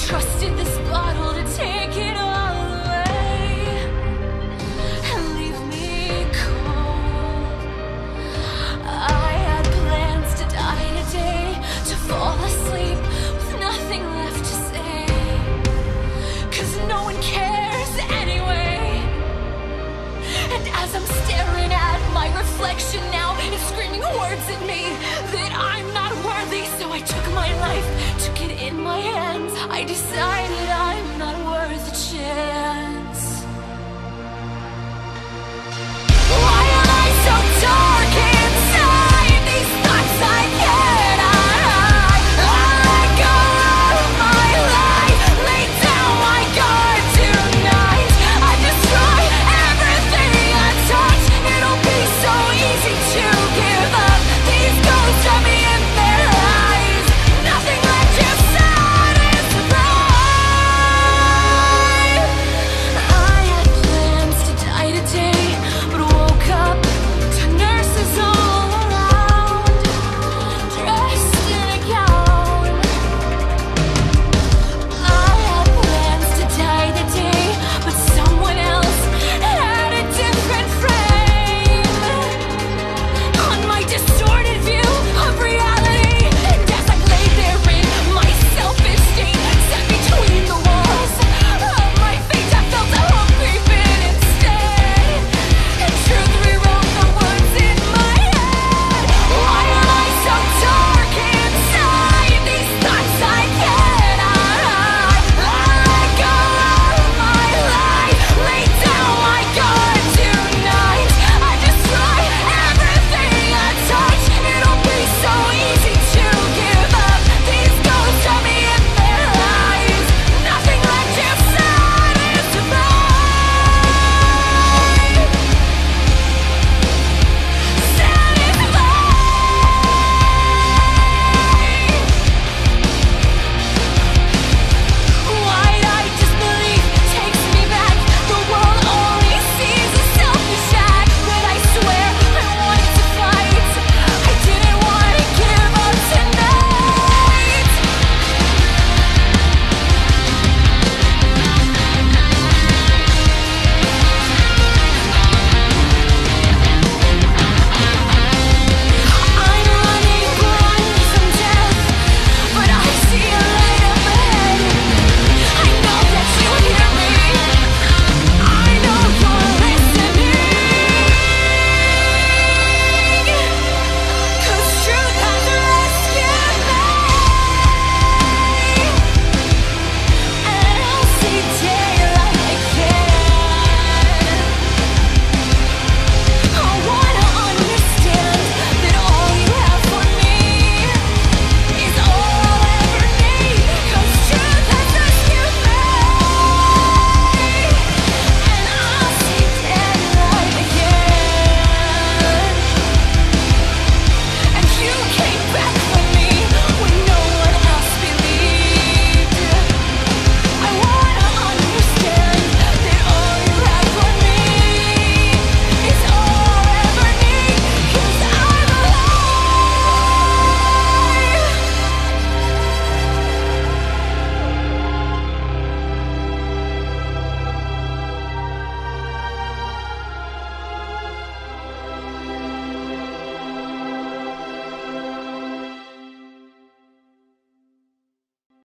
trusted this bottle to take it I decided I'm